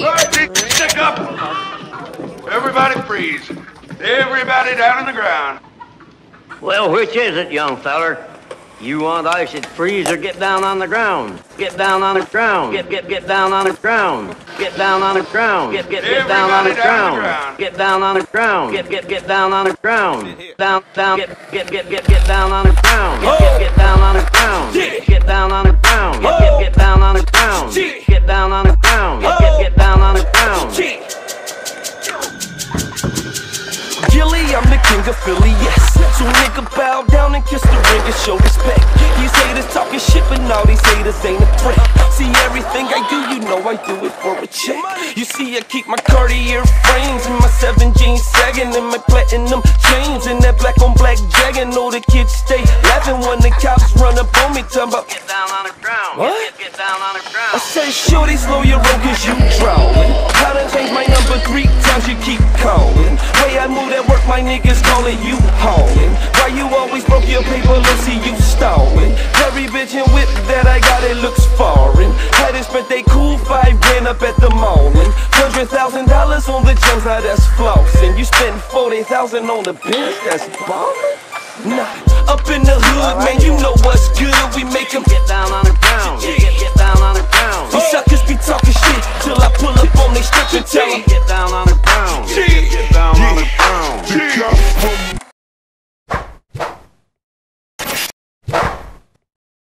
Right, stick up. Everybody freeze. Everybody down on the ground. Well, which is it, young feller? You want ice at freeze or get down on the ground? Get down on the ground. Get get get down on the ground. Get down on the ground. Get get get down on the Everybody down on the ground. ground. Get down on the ground. Get get get down on the ground. Down down get get get get get down on the ground. Gillie, I'm the king of Philly, yes. So nigga bow down and kiss the ring and show respect. These haters talking shit, but now these haters ain't a threat. See everything I do, you know I do it for a check. You see, I keep my Cartier frames and my seven jeans sagging and my platinum chains and that black on black dragon. Know the kids stay laughing when the cops run up on me, talking about. Get down on the ground. What? Get, down on the ground. I said, shorty, slow your roll cause you drowning. I done changed my number three times, you keep calling. My niggas calling you hauling. Why you always broke your paper, let's see you stalling. Every bitch and whip that I got, it looks foreign. Had it spent they cool five grand up at the mallin'. Hundred thousand dollars on the gems, now that's flossing. You spent forty thousand on the bench, that's ballin'. Nah, up in the hood, man, you know what's good. We